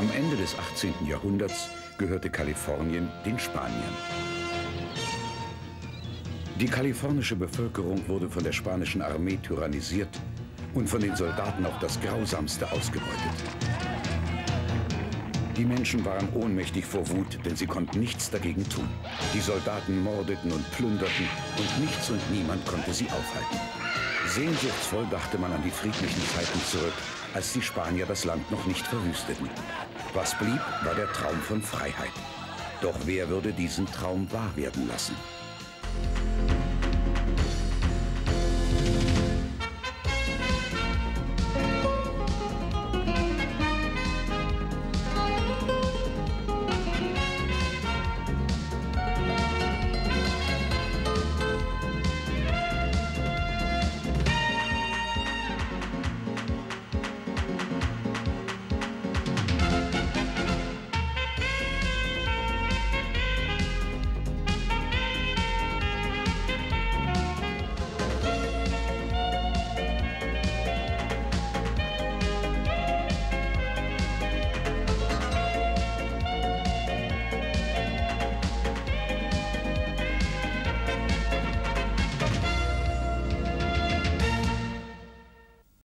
Am Ende des 18. Jahrhunderts gehörte Kalifornien den Spaniern. Die kalifornische Bevölkerung wurde von der spanischen Armee tyrannisiert und von den Soldaten auf das Grausamste ausgebeutet. Die Menschen waren ohnmächtig vor Wut, denn sie konnten nichts dagegen tun. Die Soldaten mordeten und plünderten und nichts und niemand konnte sie aufhalten. Sehnsuchtsvoll dachte man an die friedlichen Zeiten zurück, als die Spanier das Land noch nicht verwüsteten. Was blieb, war der Traum von Freiheit. Doch wer würde diesen Traum wahr werden lassen?